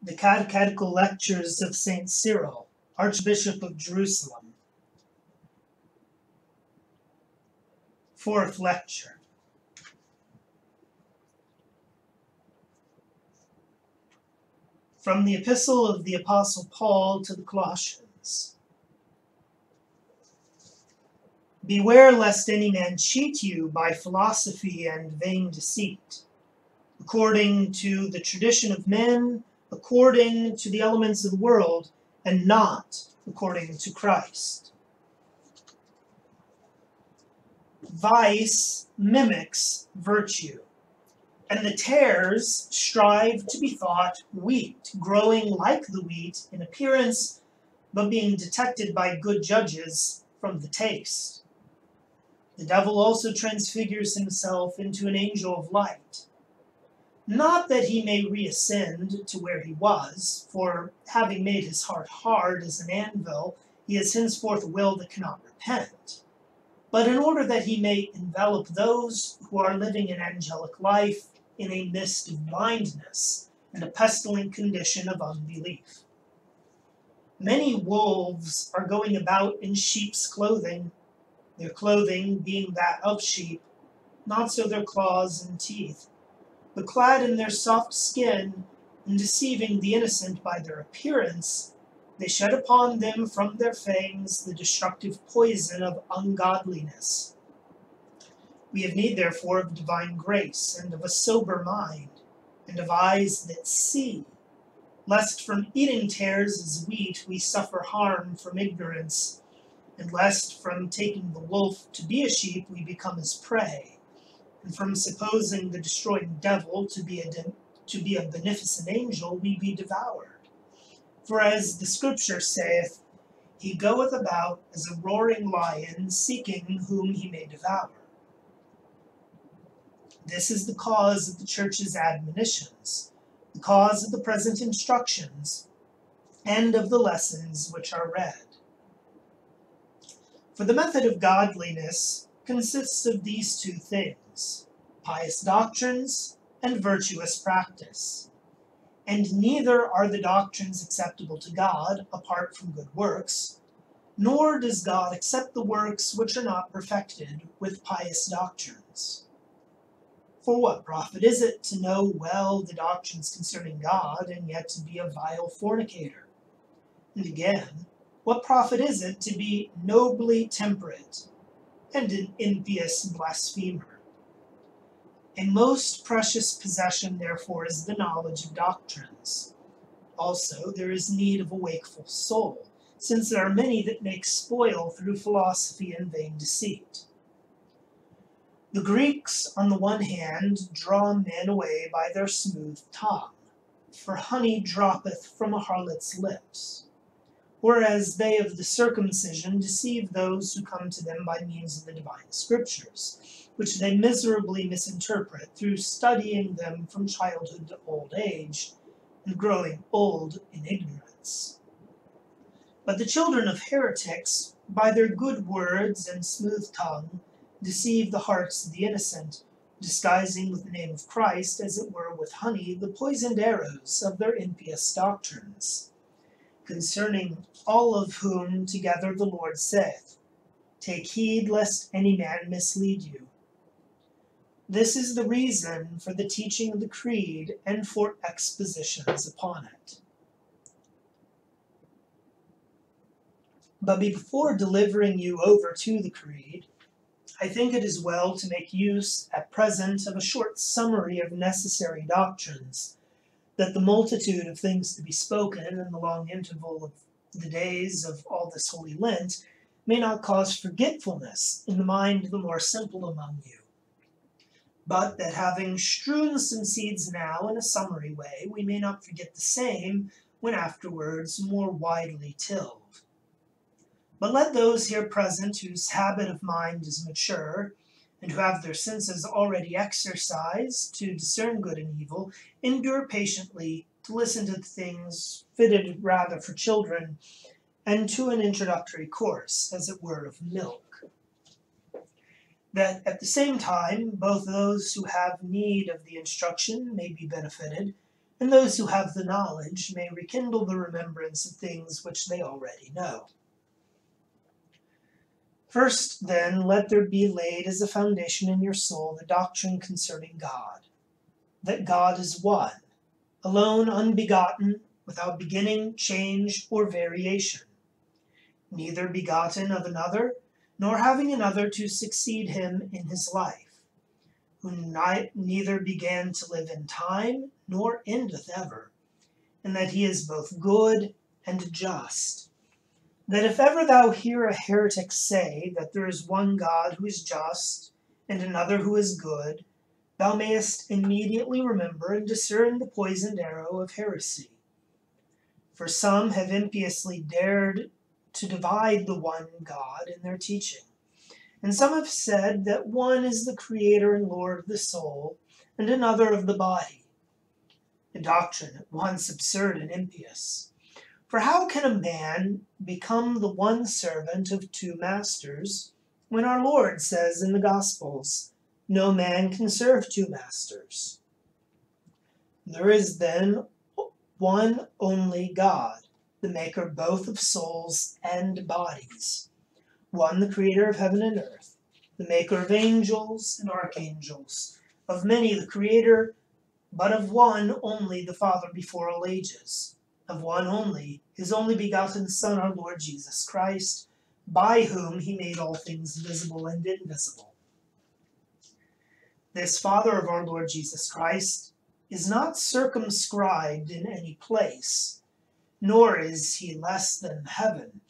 The Catechetical Lectures of St. Cyril, Archbishop of Jerusalem. Fourth Lecture. From the Epistle of the Apostle Paul to the Colossians. Beware lest any man cheat you by philosophy and vain deceit, according to the tradition of men, according to the elements of the world, and not according to Christ. Vice mimics virtue, and the tares strive to be thought wheat, growing like the wheat in appearance, but being detected by good judges from the taste. The devil also transfigures himself into an angel of light. Not that he may reascend to where he was, for having made his heart hard as an anvil, he has henceforth a will that cannot repent, but in order that he may envelop those who are living an angelic life in a mist of blindness and a pestilent condition of unbelief. Many wolves are going about in sheep's clothing, their clothing being that of sheep, not so their claws and teeth, but clad in their soft skin, and deceiving the innocent by their appearance, they shed upon them from their fangs the destructive poison of ungodliness. We have need, therefore, of divine grace, and of a sober mind, and of eyes that see, lest from eating tares as wheat we suffer harm from ignorance, and lest from taking the wolf to be a sheep we become his prey, and from supposing the destroying devil to be a, to be a beneficent angel we be devoured. For as the scripture saith, he goeth about as a roaring lion, seeking whom he may devour. This is the cause of the church's admonitions, the cause of the present instructions, and of the lessons which are read. For the method of godliness consists of these two things pious doctrines and virtuous practice. And neither are the doctrines acceptable to God apart from good works, nor does God accept the works which are not perfected with pious doctrines. For what profit is it to know well the doctrines concerning God, and yet to be a vile fornicator? And again, what profit is it to be nobly temperate, and an impious blasphemer? A most precious possession, therefore, is the knowledge of doctrines. Also, there is need of a wakeful soul, since there are many that make spoil through philosophy and vain deceit. The Greeks, on the one hand, draw men away by their smooth tongue, for honey droppeth from a harlot's lips. Whereas they of the circumcision deceive those who come to them by means of the divine scriptures, which they miserably misinterpret through studying them from childhood to old age, and growing old in ignorance. But the children of heretics, by their good words and smooth tongue, deceive the hearts of the innocent, disguising with the name of Christ, as it were with honey, the poisoned arrows of their impious doctrines. Concerning all of whom together the Lord saith, Take heed lest any man mislead you. This is the reason for the teaching of the Creed and for expositions upon it. But before delivering you over to the Creed, I think it is well to make use at present of a short summary of necessary doctrines, that the multitude of things to be spoken in the long interval of the days of all this holy Lent may not cause forgetfulness in the mind of the more simple among you. But that having strewn some seeds now in a summary way, we may not forget the same when afterwards more widely tilled. But let those here present whose habit of mind is mature, and who have their senses already exercised to discern good and evil, endure patiently to listen to things fitted rather for children, and to an introductory course, as it were, of milk. That at the same time both those who have need of the instruction may be benefited, and those who have the knowledge may rekindle the remembrance of things which they already know. First, then, let there be laid as a foundation in your soul the doctrine concerning God, that God is one, alone unbegotten, without beginning, change, or variation, neither begotten of another, nor having another to succeed him in his life, who neither began to live in time, nor endeth ever, and that he is both good and just. That if ever thou hear a heretic say that there is one God who is just, and another who is good, thou mayest immediately remember and discern the poisoned arrow of heresy. For some have impiously dared to divide the one God in their teaching. And some have said that one is the Creator and Lord of the soul, and another of the body. A doctrine at once absurd and impious. For how can a man become the one servant of two masters, when our Lord says in the Gospels, No man can serve two masters? There is then one only God, the maker both of souls and bodies, one the creator of heaven and earth, the maker of angels and archangels, of many the creator, but of one only the Father before all ages, of one only his only begotten Son, our Lord Jesus Christ, by whom he made all things visible and invisible. This Father of our Lord Jesus Christ is not circumscribed in any place, nor is he less than heaven,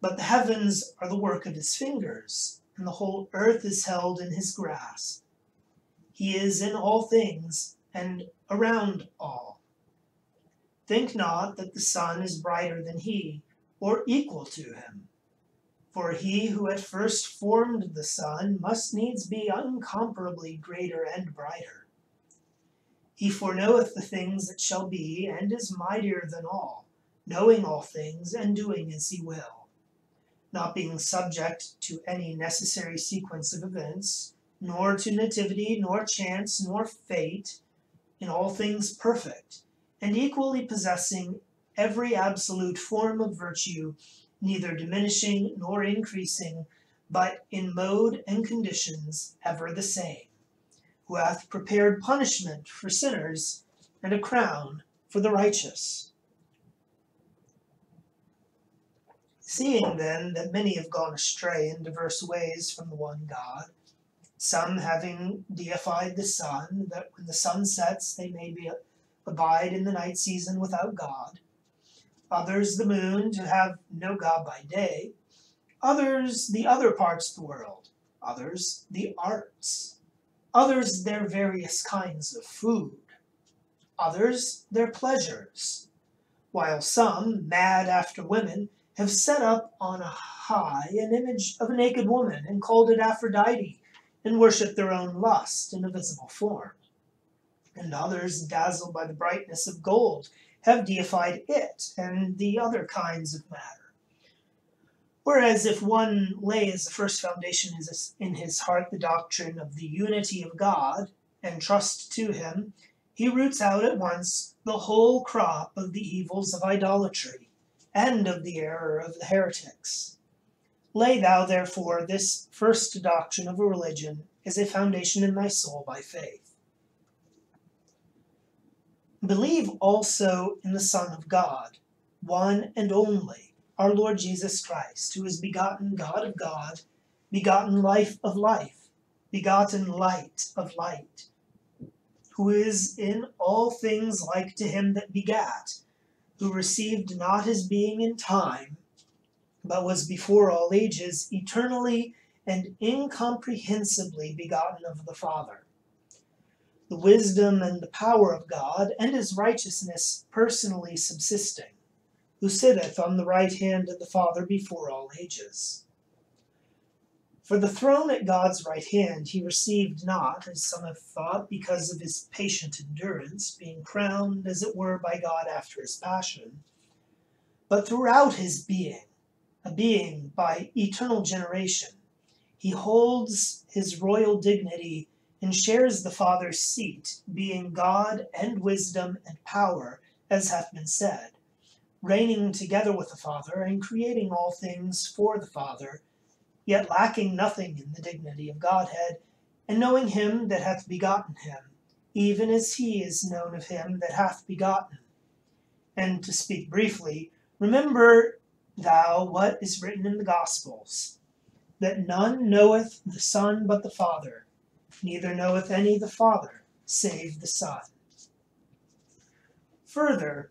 but the heavens are the work of his fingers, and the whole earth is held in his grasp. He is in all things, and around all. Think not that the sun is brighter than he, or equal to him. For he who at first formed the sun must needs be incomparably greater and brighter. He foreknoweth the things that shall be, and is mightier than all, knowing all things, and doing as he will, not being subject to any necessary sequence of events, nor to nativity, nor chance, nor fate, in all things perfect, and equally possessing every absolute form of virtue, neither diminishing nor increasing, but in mode and conditions ever the same who hath prepared punishment for sinners and a crown for the righteous. Seeing then that many have gone astray in diverse ways from the one God, some having deified the sun, that when the sun sets they may be abide in the night season without God, others the moon to have no God by day, others the other parts of the world, others the arts, others their various kinds of food, others their pleasures, while some, mad after women, have set up on a high an image of a naked woman and called it Aphrodite, and worshipped their own lust in a visible form. And others, dazzled by the brightness of gold, have deified it and the other kinds of matter Whereas if one lay as the first foundation in his heart the doctrine of the unity of God and trust to him, he roots out at once the whole crop of the evils of idolatry and of the error of the heretics. Lay thou therefore this first doctrine of a religion as a foundation in thy soul by faith. Believe also in the Son of God, one and only our Lord Jesus Christ, who is begotten God of God, begotten life of life, begotten light of light, who is in all things like to him that begat, who received not his being in time, but was before all ages, eternally and incomprehensibly begotten of the Father. The wisdom and the power of God and his righteousness personally subsisting who sitteth on the right hand of the Father before all ages. For the throne at God's right hand he received not, as some have thought, because of his patient endurance, being crowned, as it were, by God after his passion, but throughout his being, a being by eternal generation, he holds his royal dignity and shares the Father's seat, being God and wisdom and power, as hath been said, reigning together with the Father, and creating all things for the Father, yet lacking nothing in the dignity of Godhead, and knowing him that hath begotten him, even as he is known of him that hath begotten. And to speak briefly, remember thou what is written in the Gospels, that none knoweth the Son but the Father, neither knoweth any the Father, save the Son. Further,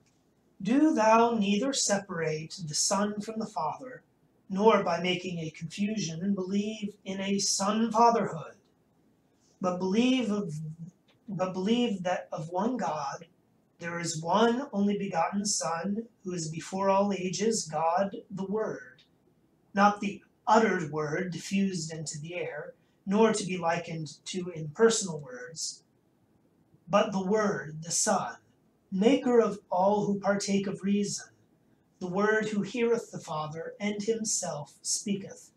do thou neither separate the Son from the Father, nor by making a confusion and believe in a son fatherhood, but believe of but believe that of one God there is one only begotten Son, who is before all ages, God the Word, not the uttered word diffused into the air, nor to be likened to impersonal words, but the Word, the Son, maker of all who partake of reason, the Word who heareth the Father, and himself speaketh.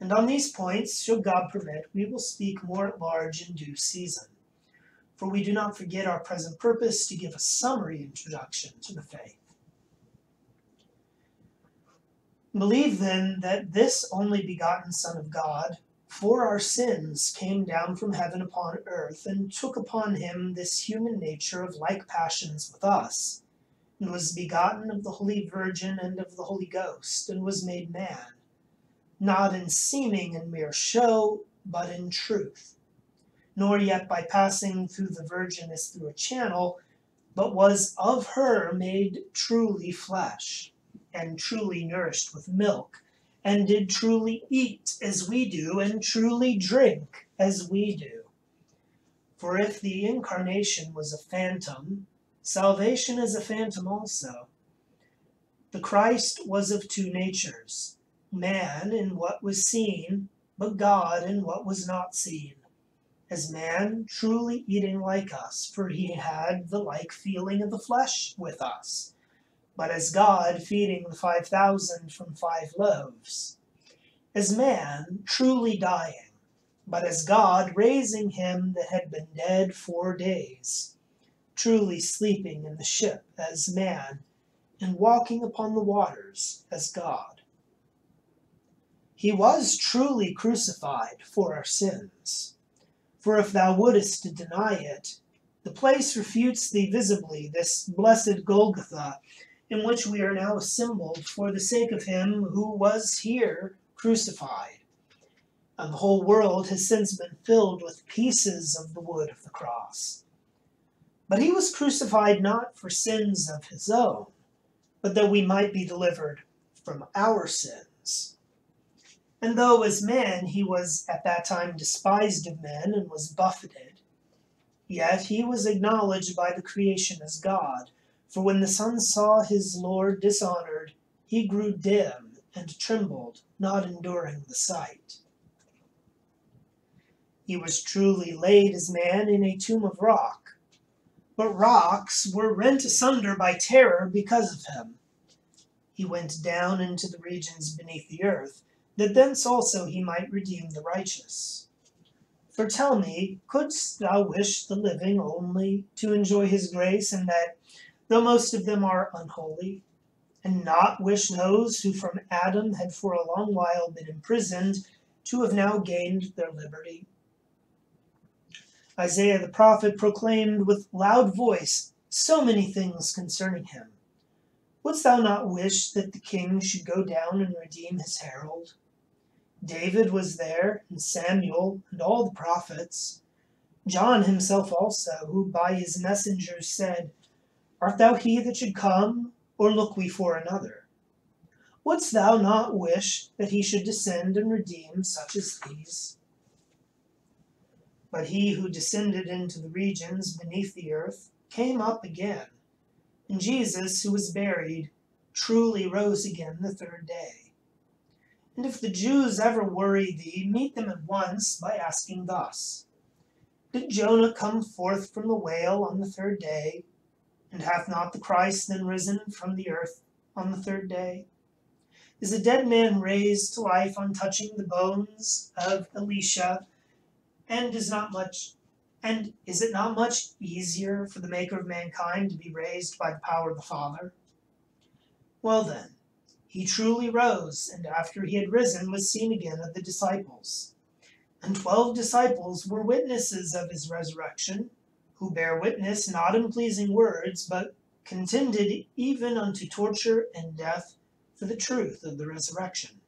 And on these points, should God permit, we will speak more at large in due season. For we do not forget our present purpose to give a summary introduction to the faith. Believe then that this only begotten Son of God, for our sins, came down from heaven upon earth, and took upon him this human nature of like passions with us, and was begotten of the Holy Virgin and of the Holy Ghost, and was made man, not in seeming and mere show, but in truth, nor yet by passing through the Virgin as through a channel, but was of her made truly flesh and truly nourished with milk, and did truly eat as we do, and truly drink as we do. For if the incarnation was a phantom, salvation is a phantom also. The Christ was of two natures man in what was seen, but God in what was not seen. As man, truly eating like us, for he had the like feeling of the flesh with us but as God feeding the five thousand from five loaves. As man truly dying, but as God raising him that had been dead four days, truly sleeping in the ship as man, and walking upon the waters as God. He was truly crucified for our sins. For if thou wouldest deny it, the place refutes thee visibly, this blessed Golgotha, in which we are now assembled for the sake of him who was here crucified. And the whole world has since been filled with pieces of the wood of the cross. But he was crucified not for sins of his own, but that we might be delivered from our sins. And though as man he was at that time despised of men and was buffeted, yet he was acknowledged by the creation as God for when the sun saw his lord dishonored, he grew dim and trembled, not enduring the sight. He was truly laid as man in a tomb of rock, but rocks were rent asunder by terror because of him. He went down into the regions beneath the earth, that thence also he might redeem the righteous. For tell me, couldst thou wish the living only to enjoy his grace, and that though most of them are unholy, and not wish those who from Adam had for a long while been imprisoned to have now gained their liberty. Isaiah the prophet proclaimed with loud voice so many things concerning him. Wouldst thou not wish that the king should go down and redeem his herald? David was there, and Samuel, and all the prophets. John himself also, who by his messengers said, Art thou he that should come, or look we for another? Wouldst thou not wish that he should descend and redeem such as these? But he who descended into the regions beneath the earth came up again, and Jesus, who was buried, truly rose again the third day. And if the Jews ever worry thee, meet them at once by asking thus Did Jonah come forth from the whale on the third day? And hath not the Christ then risen from the earth on the third day? Is a dead man raised to life on touching the bones of Elisha? And is not much and is it not much easier for the maker of mankind to be raised by the power of the Father? Well then, he truly rose, and after he had risen was seen again of the disciples. And twelve disciples were witnesses of his resurrection, who bear witness not in pleasing words, but contended even unto torture and death for the truth of the resurrection.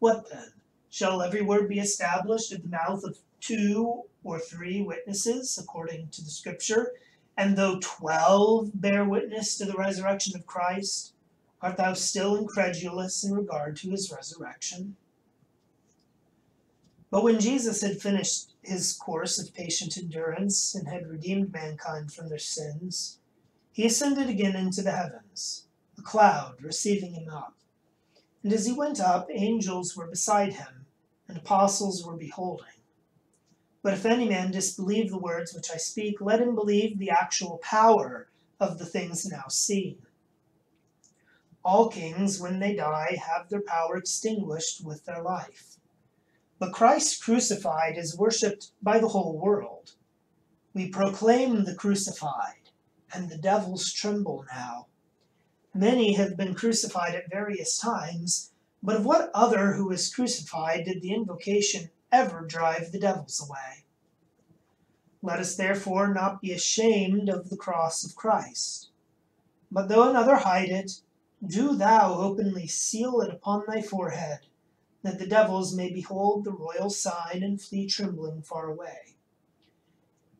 What then? Shall every word be established at the mouth of two or three witnesses, according to the scripture? And though twelve bear witness to the resurrection of Christ, art thou still incredulous in regard to his resurrection? But when Jesus had finished his course of patient endurance and had redeemed mankind from their sins, he ascended again into the heavens, a cloud receiving him up. And as he went up, angels were beside him, and apostles were beholding. But if any man disbelieve the words which I speak, let him believe the actual power of the things now seen. All kings, when they die, have their power extinguished with their life. But Christ crucified is worshipped by the whole world. We proclaim the crucified, and the devils tremble now. Many have been crucified at various times, but of what other who was crucified did the invocation ever drive the devils away. Let us therefore not be ashamed of the cross of Christ. But though another hide it, do thou openly seal it upon thy forehead, that the devils may behold the royal sign and flee trembling far away.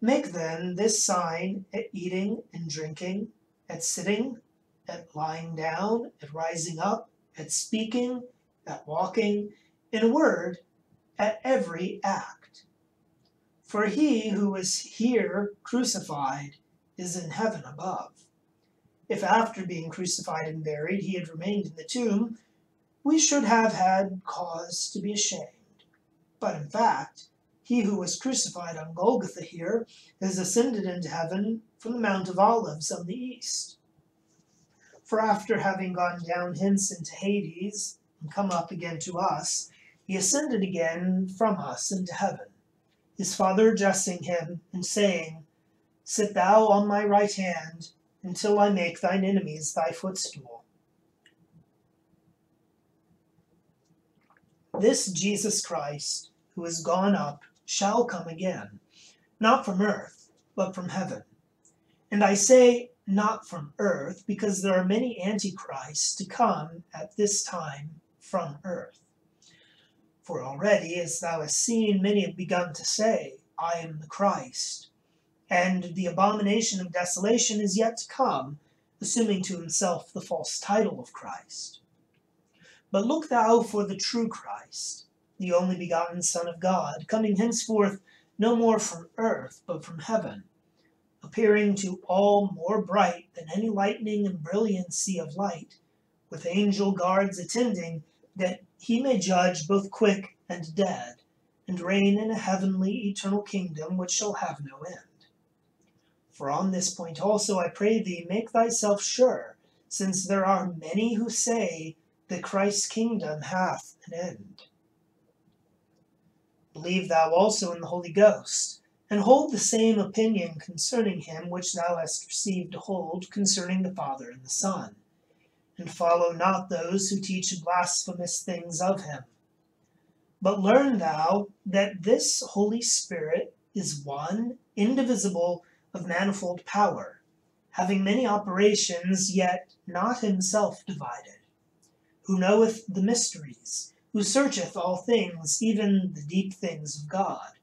Make then this sign at eating and drinking, at sitting, at lying down, at rising up, at speaking, at walking, in a word, at every act. For he who is here crucified is in heaven above. If after being crucified and buried he had remained in the tomb, we should have had cause to be ashamed. But in fact, he who was crucified on Golgotha here has ascended into heaven from the Mount of Olives on the east. For after having gone down hence into Hades, and come up again to us, he ascended again from us into heaven, his Father addressing him and saying, Sit thou on my right hand until I make thine enemies thy footstool. This Jesus Christ, who is gone up, shall come again, not from earth, but from heaven. And I say, not from earth, because there are many antichrists to come at this time from earth. For already, as thou hast seen, many have begun to say, I am the Christ. And the abomination of desolation is yet to come, assuming to himself the false title of Christ. But look thou for the true Christ, the only begotten Son of God, coming henceforth no more from earth, but from heaven, appearing to all more bright than any lightning and brilliancy of light, with angel guards attending, that he may judge both quick and dead, and reign in a heavenly eternal kingdom which shall have no end. For on this point also I pray thee, make thyself sure, since there are many who say that Christ's kingdom hath an end. Believe thou also in the Holy Ghost, and hold the same opinion concerning him which thou hast received to hold concerning the Father and the Son, and follow not those who teach blasphemous things of him. But learn thou that this Holy Spirit is one, indivisible, of manifold power, having many operations, yet not himself divided, who knoweth the mysteries, who searcheth all things, even the deep things of God,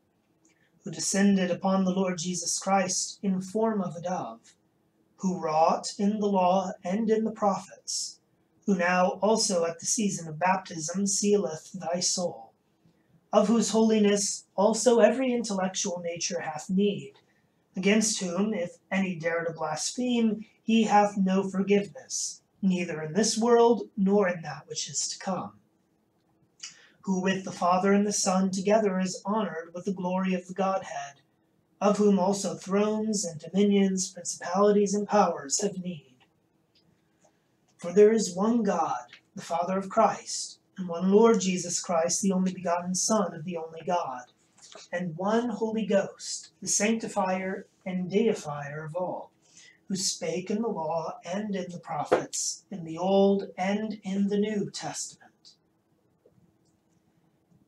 who descended upon the Lord Jesus Christ in form of a dove, who wrought in the law and in the prophets, who now also at the season of baptism sealeth thy soul, of whose holiness also every intellectual nature hath need against whom, if any dare to blaspheme, he hath no forgiveness, neither in this world nor in that which is to come. Who with the Father and the Son together is honored with the glory of the Godhead, of whom also thrones and dominions, principalities and powers have need. For there is one God, the Father of Christ, and one Lord Jesus Christ, the only begotten Son of the only God and one Holy Ghost, the sanctifier and deifier of all, who spake in the law and in the prophets, in the Old and in the New Testament.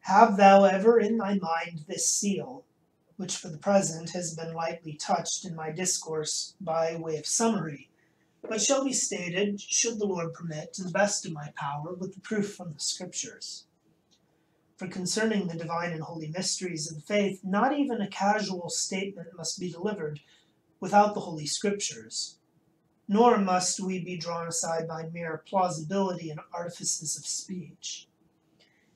Have thou ever in thy mind this seal, which for the present has been lightly touched in my discourse by way of summary, but shall be stated, should the Lord permit, to the best of my power, with the proof from the Scriptures. For concerning the divine and holy mysteries of the faith, not even a casual statement must be delivered without the Holy Scriptures, nor must we be drawn aside by mere plausibility and artifices of speech.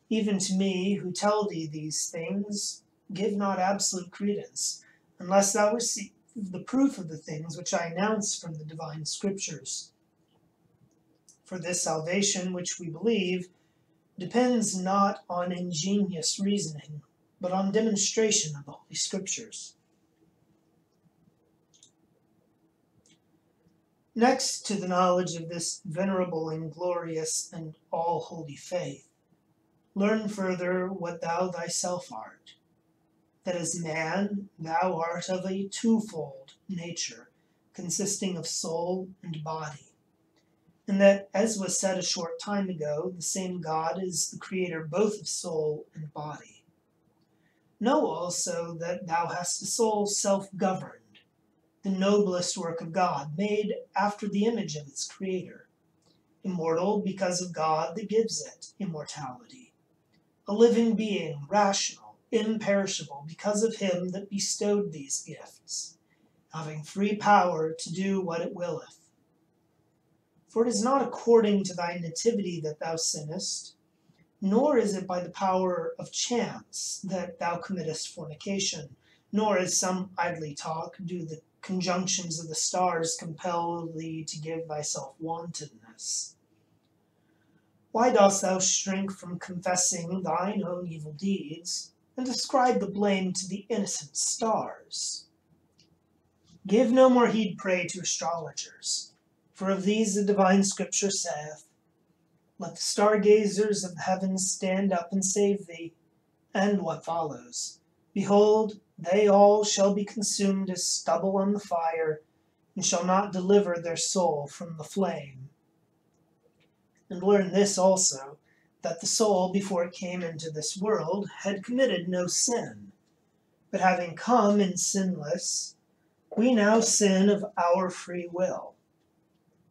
Even to me, who tell thee these things, give not absolute credence, unless thou receive the proof of the things which I announce from the divine Scriptures. For this salvation which we believe depends not on ingenious reasoning, but on demonstration of the Holy Scriptures. Next to the knowledge of this venerable and glorious and all holy faith, learn further what thou thyself art. That as man, thou art of a twofold nature, consisting of soul and body and that, as was said a short time ago, the same God is the creator both of soul and body. Know also that thou hast a soul self governed, the noblest work of God, made after the image of its creator, immortal because of God that gives it immortality, a living being, rational, imperishable, because of him that bestowed these gifts, having free power to do what it willeth for it is not according to thy nativity that thou sinnest, nor is it by the power of chance that thou committest fornication, nor as some idly talk do the conjunctions of the stars compel thee to give thyself wantonness. Why dost thou shrink from confessing thine own evil deeds, and ascribe the blame to the innocent stars? Give no more heed, pray, to astrologers for of these the divine scripture saith, Let the stargazers of the heavens stand up and save thee. And what follows? Behold, they all shall be consumed as stubble on the fire, and shall not deliver their soul from the flame. And learn this also, that the soul, before it came into this world, had committed no sin. But having come in sinless, we now sin of our free will.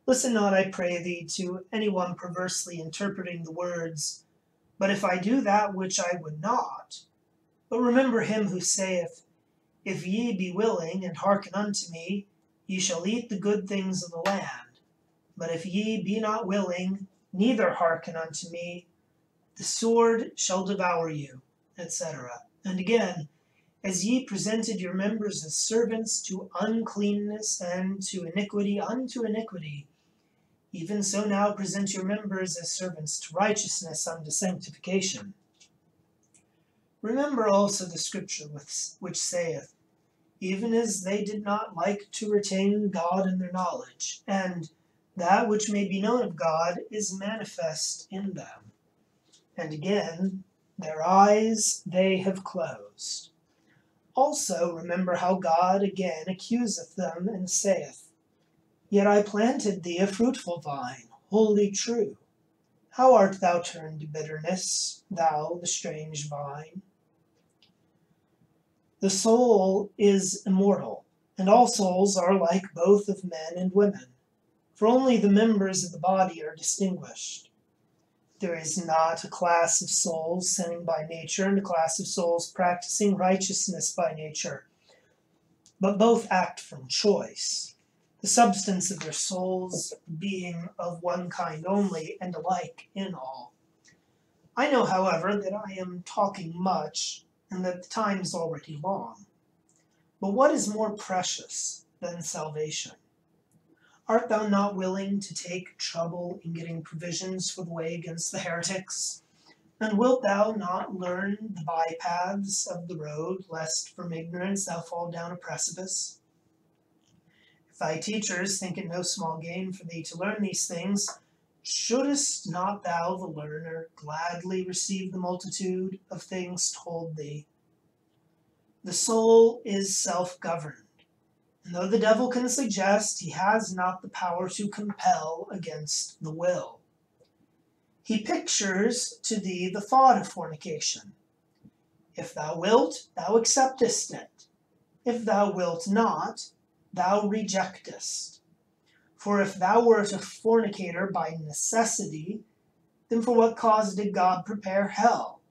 Listen not, I pray thee, to any one perversely interpreting the words, But if I do that which I would not, but remember him who saith, If ye be willing, and hearken unto me, ye shall eat the good things of the land. But if ye be not willing, neither hearken unto me, the sword shall devour you, etc. And again, as ye presented your members as servants to uncleanness and to iniquity unto iniquity, even so now present your members as servants to righteousness unto sanctification. Remember also the scripture which saith, Even as they did not like to retain God in their knowledge, and that which may be known of God is manifest in them. And again, their eyes they have closed. Also remember how God again accuseth them and saith, Yet I planted thee a fruitful vine, wholly true. How art thou turned to bitterness, thou the strange vine? The soul is immortal, and all souls are like both of men and women, for only the members of the body are distinguished. There is not a class of souls sinning by nature and a class of souls practicing righteousness by nature, but both act from choice the substance of their souls being of one kind only, and alike in all. I know, however, that I am talking much, and that the time is already long. But what is more precious than salvation? Art thou not willing to take trouble in getting provisions for the way against the heretics? And wilt thou not learn the bypaths of the road, lest from ignorance thou fall down a precipice? If thy teachers think it no small gain for thee to learn these things. Shouldest not thou, the learner, gladly receive the multitude of things told thee? The soul is self governed, and though the devil can suggest, he has not the power to compel against the will. He pictures to thee the thought of fornication. If thou wilt, thou acceptest it. If thou wilt not, thou rejectest. For if thou wert a fornicator by necessity, then for what cause did God prepare hell?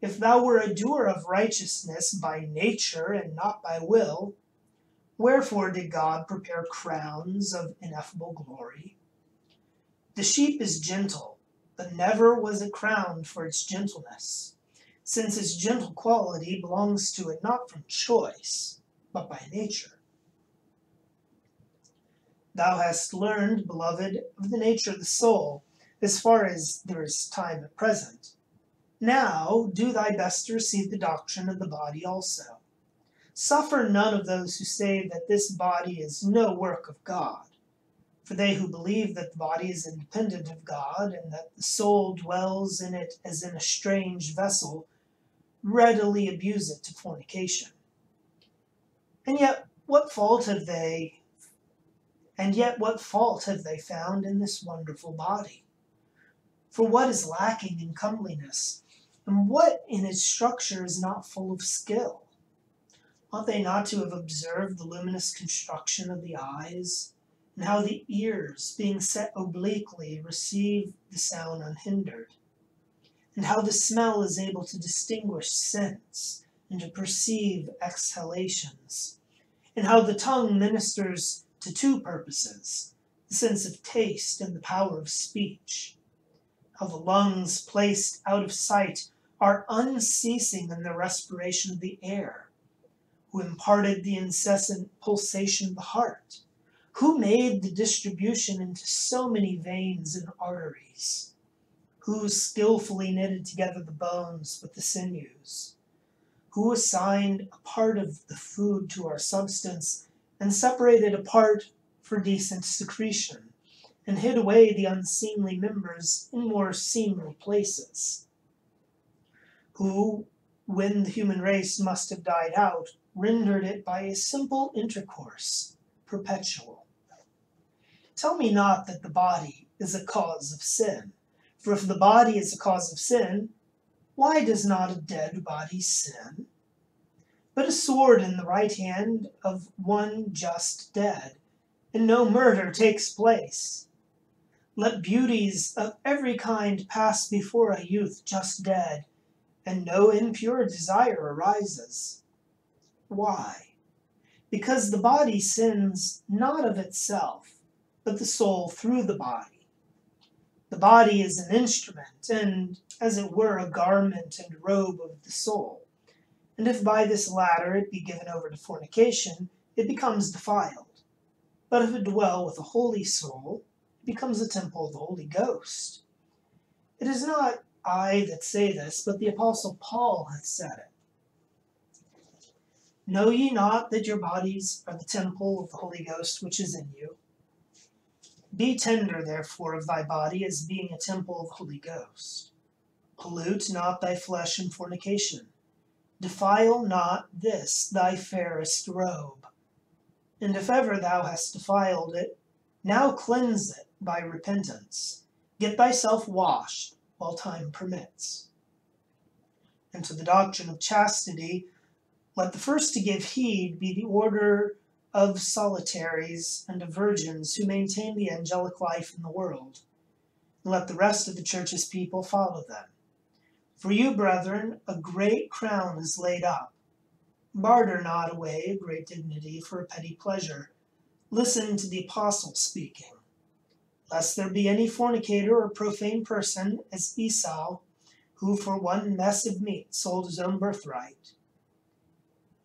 If thou were a doer of righteousness by nature and not by will, wherefore did God prepare crowns of ineffable glory? The sheep is gentle, but never was it crowned for its gentleness, since its gentle quality belongs to it not from choice, but by nature. Thou hast learned, beloved, of the nature of the soul, as far as there is time at present now do thy best to receive the doctrine of the body also. Suffer none of those who say that this body is no work of God. For they who believe that the body is independent of God and that the soul dwells in it as in a strange vessel readily abuse it to fornication. And yet, what fault have they? And yet, what fault have they found in this wonderful body? For what is lacking in comeliness? And what in its structure is not full of skill? Ought they not to have observed the luminous construction of the eyes, and how the ears, being set obliquely, receive the sound unhindered, and how the smell is able to distinguish scents and to perceive exhalations, and how the tongue ministers to two purposes the sense of taste and the power of speech, how the lungs, placed out of sight, are unceasing in the respiration of the air, who imparted the incessant pulsation of the heart, who made the distribution into so many veins and arteries, who skillfully knitted together the bones with the sinews, who assigned a part of the food to our substance and separated a part for decent secretion, and hid away the unseemly members in more seemly places who, when the human race must have died out, rendered it by a simple intercourse perpetual. Tell me not that the body is a cause of sin, for if the body is a cause of sin, why does not a dead body sin? But a sword in the right hand of one just dead, and no murder takes place. Let beauties of every kind pass before a youth just dead, and no impure desire arises. Why? Because the body sins not of itself, but the soul through the body. The body is an instrument, and as it were a garment and robe of the soul. And if by this latter it be given over to fornication, it becomes defiled. But if it dwell with a holy soul, it becomes a temple of the Holy Ghost. It is not I that say this, but the Apostle Paul hath said it. Know ye not that your bodies are the temple of the Holy Ghost which is in you? Be tender, therefore, of thy body as being a temple of the Holy Ghost. Pollute not thy flesh in fornication. Defile not this thy fairest robe. And if ever thou hast defiled it, now cleanse it by repentance. Get thyself washed while time permits. And to the doctrine of chastity, let the first to give heed be the order of solitaries and of virgins who maintain the angelic life in the world. And let the rest of the church's people follow them. For you, brethren, a great crown is laid up. Barter not away a great dignity for a petty pleasure. Listen to the apostle speaking lest there be any fornicator or profane person as Esau, who for one mess of meat sold his own birthright.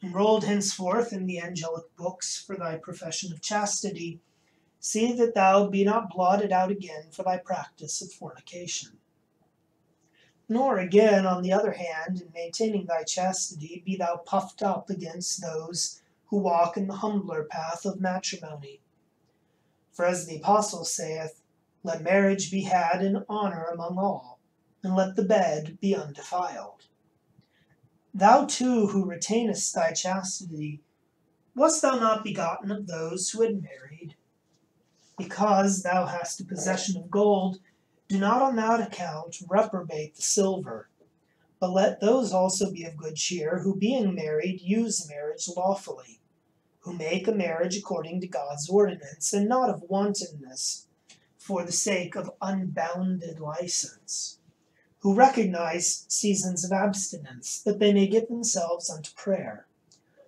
Enrolled henceforth in the angelic books for thy profession of chastity, see that thou be not blotted out again for thy practice of fornication. Nor again, on the other hand, in maintaining thy chastity, be thou puffed up against those who walk in the humbler path of matrimony for as the Apostle saith, Let marriage be had in honour among all, and let the bed be undefiled. Thou too, who retainest thy chastity, wast thou not begotten of those who had married? Because thou hast a possession of gold, do not on that account reprobate the silver. But let those also be of good cheer, who being married use marriage lawfully, who make a marriage according to God's ordinance, and not of wantonness, for the sake of unbounded license who recognize seasons of abstinence, that they may give themselves unto prayer,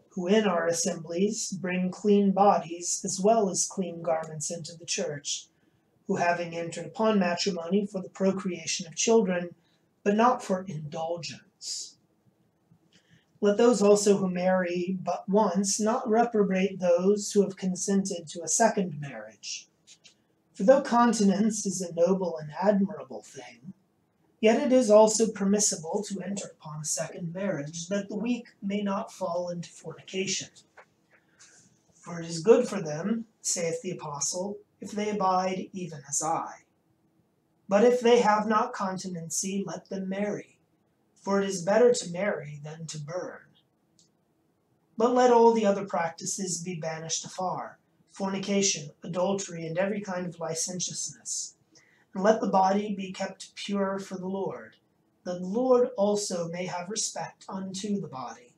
who in our assemblies bring clean bodies as well as clean garments into the church, who having entered upon matrimony for the procreation of children, but not for indulgence. Let those also who marry but once not reprobate those who have consented to a second marriage. For though continence is a noble and admirable thing, Yet it is also permissible to enter upon a second marriage, that the weak may not fall into fornication. For it is good for them, saith the Apostle, if they abide even as I. But if they have not continency, let them marry, for it is better to marry than to burn. But let all the other practices be banished afar fornication, adultery, and every kind of licentiousness let the body be kept pure for the Lord, that the Lord also may have respect unto the body.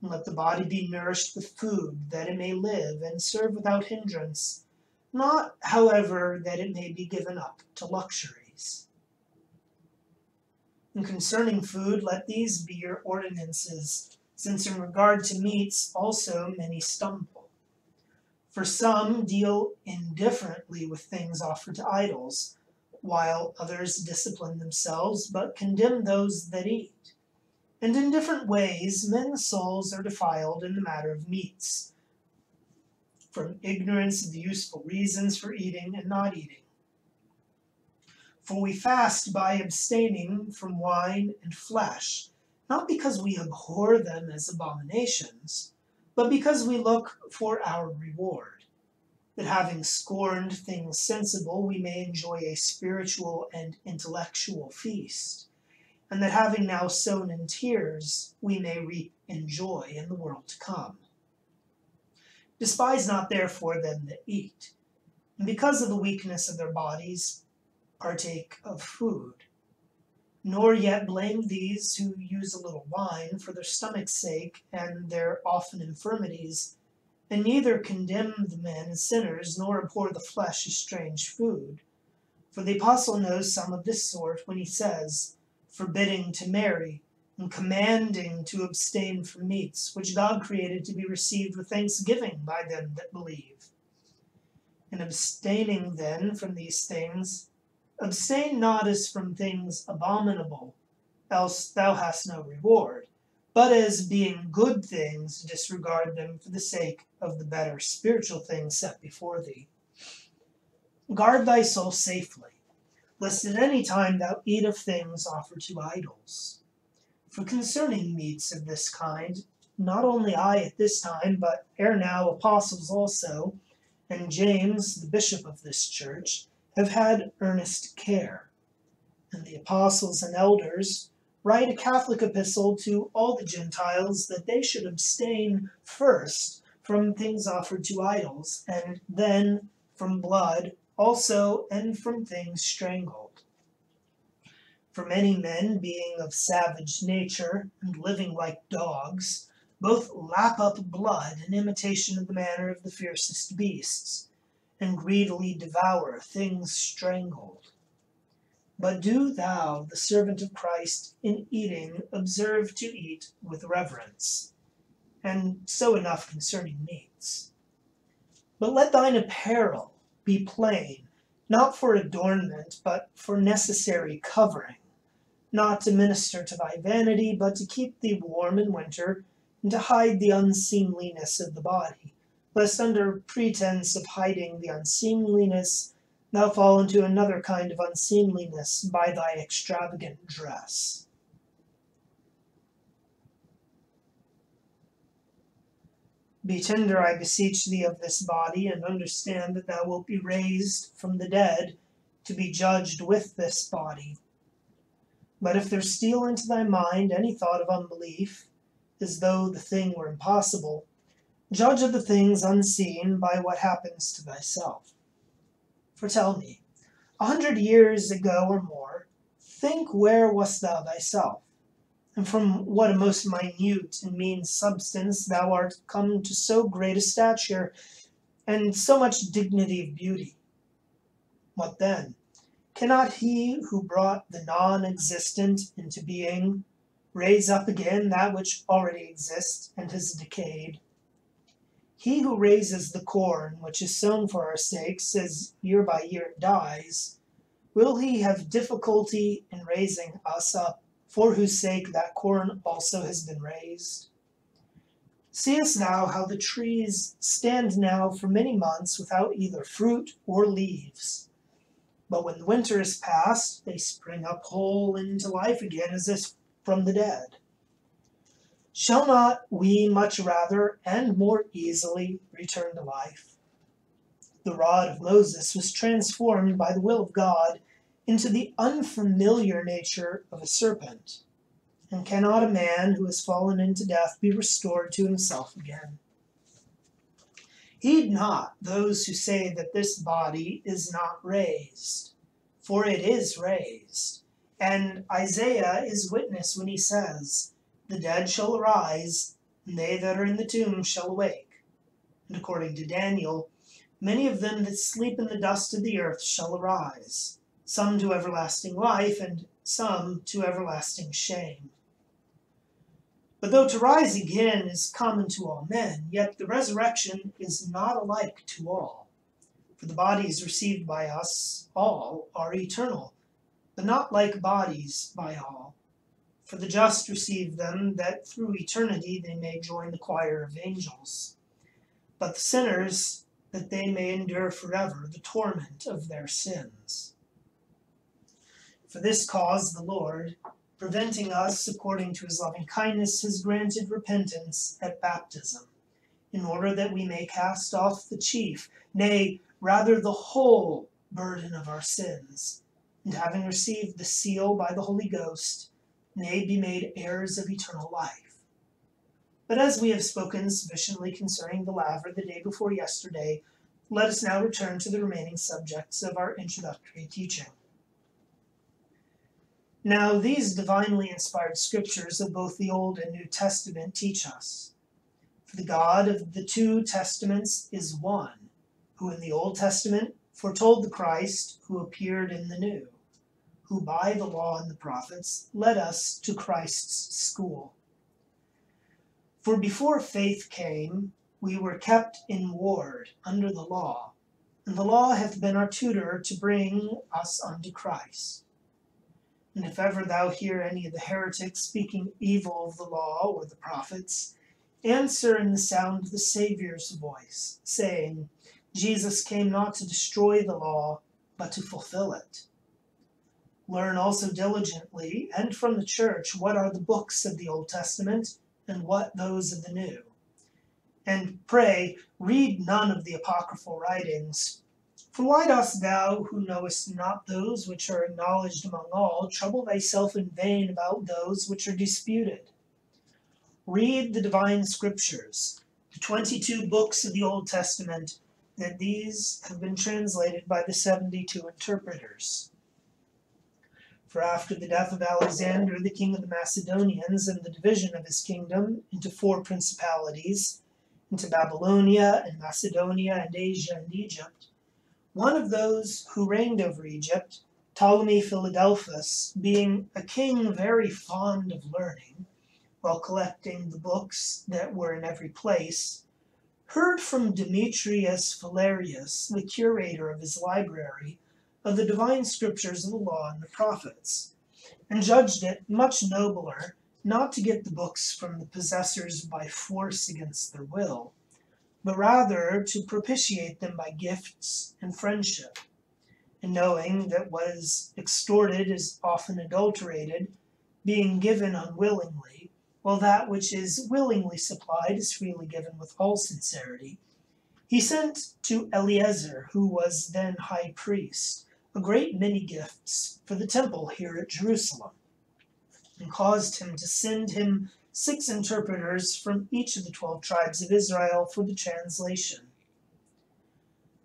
And let the body be nourished with food, that it may live and serve without hindrance, not, however, that it may be given up to luxuries. And concerning food, let these be your ordinances, since in regard to meats also many stumble. For some deal indifferently with things offered to idols, while others discipline themselves but condemn those that eat. And in different ways men's souls are defiled in the matter of meats, from ignorance of the useful reasons for eating and not eating. For we fast by abstaining from wine and flesh, not because we abhor them as abominations but because we look for our reward. That having scorned things sensible, we may enjoy a spiritual and intellectual feast, and that having now sown in tears, we may reap in joy in the world to come. Despise not therefore them that eat, and because of the weakness of their bodies, partake of food nor yet blame these who use a little wine for their stomach's sake and their often infirmities, and neither condemn the men as sinners, nor abhor the flesh as strange food. For the apostle knows some of this sort when he says, forbidding to marry, and commanding to abstain from meats, which God created to be received with thanksgiving by them that believe. And abstaining then from these things, Abstain not as from things abominable, else thou hast no reward, but as being good things, disregard them for the sake of the better spiritual things set before thee. Guard thy soul safely, lest at any time thou eat of things offered to idols. For concerning meats of this kind, not only I at this time, but ere now apostles also, and James, the bishop of this church, have had earnest care. And the apostles and elders write a Catholic epistle to all the Gentiles that they should abstain first from things offered to idols, and then from blood also, and from things strangled. For many men, being of savage nature, and living like dogs, both lap up blood in imitation of the manner of the fiercest beasts and greedily devour things strangled. But do thou, the servant of Christ, in eating observe to eat with reverence. And so enough concerning meats. But let thine apparel be plain, not for adornment, but for necessary covering, not to minister to thy vanity, but to keep thee warm in winter, and to hide the unseemliness of the body lest under pretense of hiding the unseemliness thou fall into another kind of unseemliness by thy extravagant dress. Be tender, I beseech thee, of this body, and understand that thou wilt be raised from the dead to be judged with this body. But if there steal into thy mind any thought of unbelief, as though the thing were impossible, judge of the things unseen by what happens to thyself. For tell me, a hundred years ago or more, think where wast thou thyself, and from what a most minute and mean substance thou art come to so great a stature, and so much dignity of beauty. What then? Cannot he who brought the non existent into being raise up again that which already exists and has decayed? He who raises the corn which is sown for our sakes, as year by year it dies, will he have difficulty in raising us up, for whose sake that corn also has been raised? Seest thou how the trees stand now for many months without either fruit or leaves? But when the winter is past, they spring up whole and into life again as if from the dead. Shall not we much rather and more easily return to life? The rod of Moses was transformed by the will of God into the unfamiliar nature of a serpent. And cannot a man who has fallen into death be restored to himself again? Heed not those who say that this body is not raised, for it is raised. And Isaiah is witness when he says, The dead shall arise, and they that are in the tomb shall awake. And according to Daniel, many of them that sleep in the dust of the earth shall arise, some to everlasting life, and some to everlasting shame. But though to rise again is common to all men, yet the resurrection is not alike to all. For the bodies received by us all are eternal, but not like bodies by all. For the just receive them, that through eternity they may join the choir of angels. But the sinners, that they may endure forever the torment of their sins. For this cause the Lord, preventing us according to his loving kindness, has granted repentance at baptism, in order that we may cast off the chief, nay, rather the whole burden of our sins, and having received the seal by the Holy Ghost, may be made heirs of eternal life. But as we have spoken sufficiently concerning the laver the day before yesterday, let us now return to the remaining subjects of our introductory teaching. Now, these divinely inspired scriptures of both the Old and New Testament teach us. For the God of the two testaments is one, who in the Old Testament foretold the Christ who appeared in the New, who by the law and the prophets led us to Christ's school. For before faith came, we were kept in ward under the law, and the law hath been our tutor to bring us unto Christ and if ever thou hear any of the heretics speaking evil of the law or the prophets, answer in the sound of the Saviour's voice, saying, Jesus came not to destroy the law, but to fulfill it. Learn also diligently and from the church what are the books of the Old Testament and what those of the New. And pray, read none of the apocryphal writings, for why dost thou, who knowest not those which are acknowledged among all, trouble thyself in vain about those which are disputed? Read the divine scriptures, the twenty two books of the Old Testament, and these have been translated by the seventy two interpreters. For after the death of Alexander, the king of the Macedonians, and the division of his kingdom into four principalities, into Babylonia and Macedonia and Asia and Egypt, one of those who reigned over Egypt, Ptolemy Philadelphus, being a king very fond of learning, while collecting the books that were in every place, heard from Demetrius Phalereus, the curator of his library, of the divine scriptures of the law and the prophets, and judged it much nobler not to get the books from the possessors by force against their will, but rather to propitiate them by gifts and friendship. And knowing that what is extorted is often adulterated, being given unwillingly, while that which is willingly supplied is freely given with all sincerity, he sent to Eleazar, who was then high priest, a great many gifts for the temple here at Jerusalem. and caused him to send him six interpreters from each of the twelve tribes of Israel for the translation.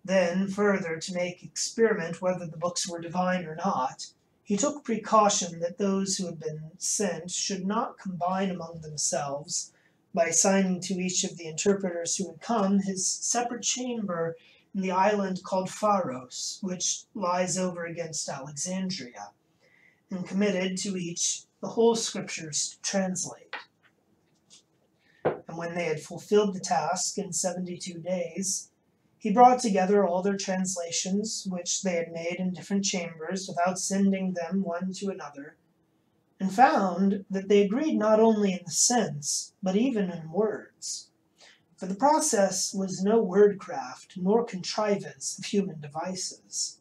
Then, further, to make experiment whether the books were divine or not, he took precaution that those who had been sent should not combine among themselves by assigning to each of the interpreters who had come his separate chamber in the island called Pharos, which lies over against Alexandria, and committed to each the whole scriptures to translate. And when they had fulfilled the task in seventy two days, he brought together all their translations, which they had made in different chambers, without sending them one to another, and found that they agreed not only in the sense, but even in words. For the process was no wordcraft, nor contrivance of human devices.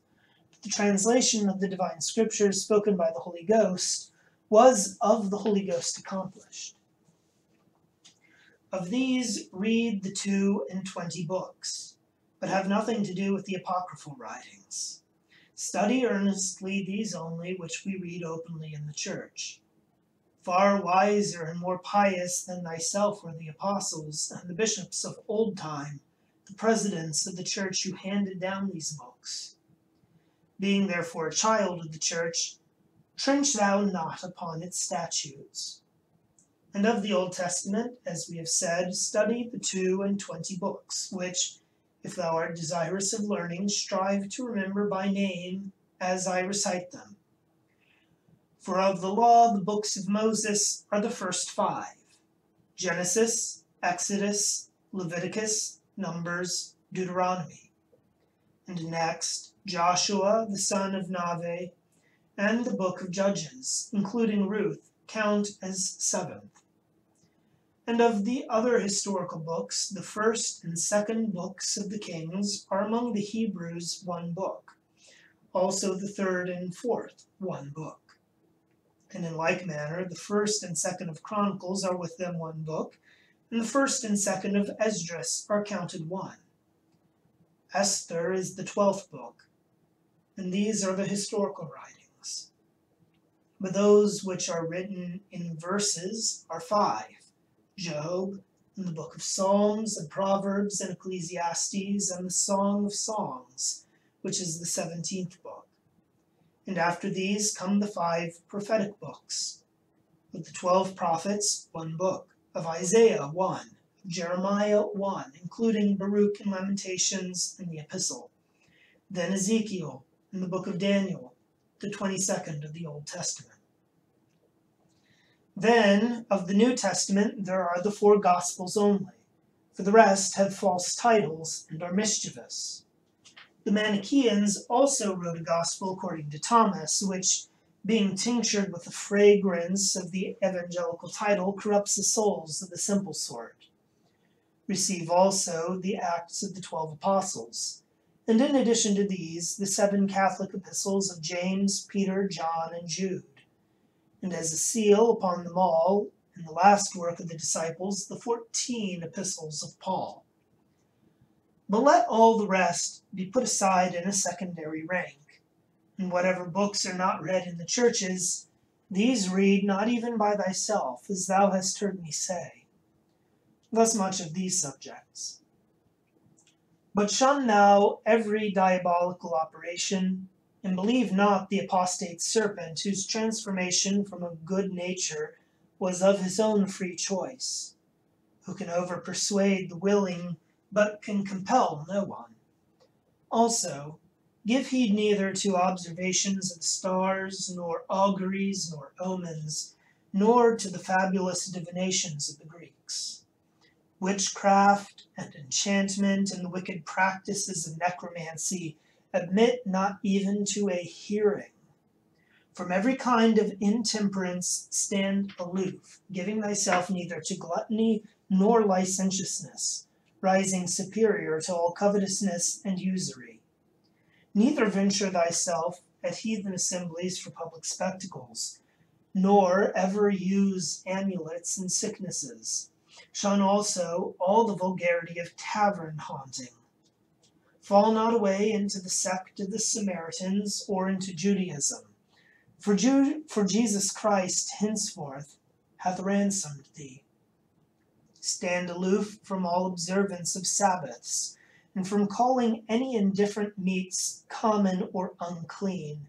But the translation of the divine scriptures spoken by the Holy Ghost was of the Holy Ghost accomplished. Of these read the two and twenty books, but have nothing to do with the apocryphal writings. Study earnestly these only which we read openly in the church. Far wiser and more pious than thyself were the apostles and the bishops of old time, the presidents of the church who handed down these books. Being therefore a child of the church, trench thou not upon its statutes. And of the Old Testament, as we have said, study the two and twenty books, which, if thou art desirous of learning, strive to remember by name as I recite them. For of the law the books of Moses are the first five Genesis, Exodus, Leviticus, Numbers, Deuteronomy. And next, Joshua the son of Nave, and the book of Judges, including Ruth, count as seventh. And of the other historical books, the first and second books of the Kings are among the Hebrews one book, also the third and fourth one book. And in like manner, the first and second of Chronicles are with them one book, and the first and second of Esdras are counted one. Esther is the twelfth book, and these are the historical writings. But those which are written in verses are five Job, and the book of Psalms, and Proverbs, and Ecclesiastes, and the Song of Songs, which is the seventeenth book. And after these come the five prophetic books. With the twelve prophets, one book. Of Isaiah, one. Jeremiah, one, including Baruch and Lamentations and the Epistle. Then Ezekiel and the book of Daniel, the 22nd of the Old Testament. Then, of the New Testament, there are the four Gospels only, for the rest have false titles and are mischievous. The Manichaeans also wrote a Gospel according to Thomas, which, being tinctured with the fragrance of the evangelical title, corrupts the souls of the simple sort. Receive also the Acts of the Twelve Apostles, and in addition to these, the seven Catholic epistles of James, Peter, John, and Jude and as a seal upon them all, in the last work of the disciples, the fourteen epistles of Paul. But let all the rest be put aside in a secondary rank, and whatever books are not read in the churches, these read not even by thyself, as thou hast heard me say. Thus much of these subjects. But shun thou every diabolical operation, and believe not the apostate serpent, whose transformation from a good nature was of his own free choice, who can over persuade the willing, but can compel no one. Also, give heed neither to observations of stars, nor auguries, nor omens, nor to the fabulous divinations of the Greeks. Witchcraft and enchantment and the wicked practices of necromancy admit not even to a hearing. From every kind of intemperance stand aloof, giving thyself neither to gluttony nor licentiousness, rising superior to all covetousness and usury. Neither venture thyself at heathen assemblies for public spectacles, nor ever use amulets and sicknesses. Shun also all the vulgarity of tavern haunting Fall not away into the sect of the Samaritans or into Judaism. For, Ju- for Jesus Christ henceforth hath ransomed thee. Stand aloof from all observance of Sabbaths, and from calling any indifferent meats common or unclean,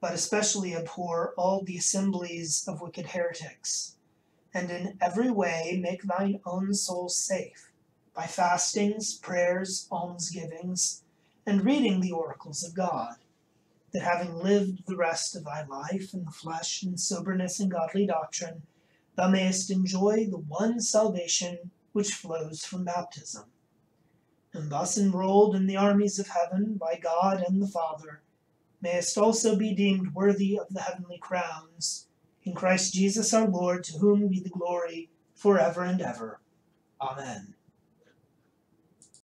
but especially abhor all the assemblies of wicked heretics, and in every way make thine own soul safe, by fastings, prayers, almsgivings, and reading the oracles of God that having lived the rest of thy life in the flesh in soberness and godly doctrine, thou mayest enjoy the one salvation which flows from baptism. And thus enrolled in the armies of heaven by God and the Father, mayest also be deemed worthy of the heavenly crowns. In Christ Jesus our Lord, to whom be the glory for ever and ever. Amen.